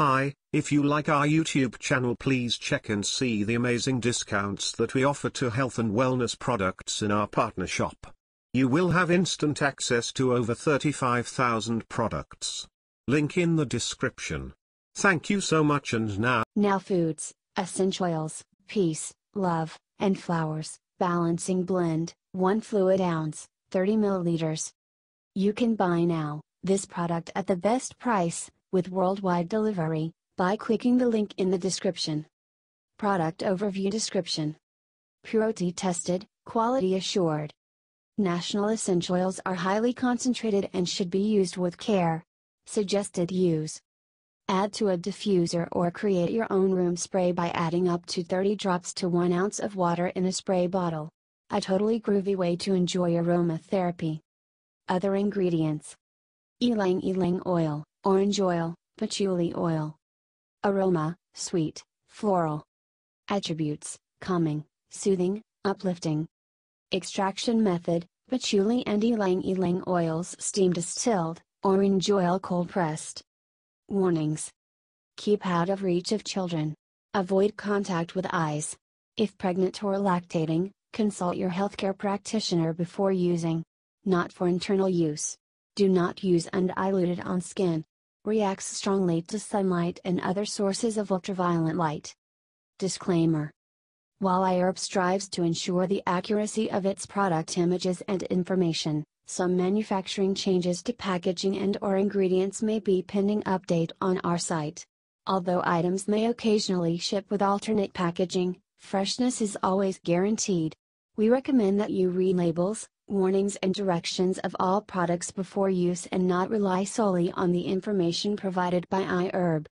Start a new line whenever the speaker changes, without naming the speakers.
Hi, if you like our YouTube channel please check and see the amazing discounts that we offer to health and wellness products in our partner shop. You will have instant access to over 35,000 products. Link in the description. Thank you so much and now.
Now foods, essential oils, peace, love, and flowers, balancing blend, 1 fluid ounce, 30 milliliters. You can buy now, this product at the best price, with worldwide delivery, by clicking the link in the description. Product Overview Description Purity tested, quality assured. National essential oils are highly concentrated and should be used with care. Suggested use Add to a diffuser or create your own room spray by adding up to 30 drops to 1 ounce of water in a spray bottle. A totally groovy way to enjoy aromatherapy. Other ingredients Ylang ylang oil orange oil, patchouli oil. Aroma, sweet, floral. Attributes, calming, soothing, uplifting. Extraction method, patchouli and ylang ylang oils steam distilled, orange oil cold pressed. Warnings. Keep out of reach of children. Avoid contact with eyes. If pregnant or lactating, consult your healthcare practitioner before using. Not for internal use. Do not use undiluted on skin reacts strongly to sunlight and other sources of ultraviolet light. Disclaimer While iHerb strives to ensure the accuracy of its product images and information, some manufacturing changes to packaging and or ingredients may be pending update on our site. Although items may occasionally ship with alternate packaging, freshness is always guaranteed. We recommend that you read labels, warnings and directions of all products before use and not rely solely on the information provided by iHerb.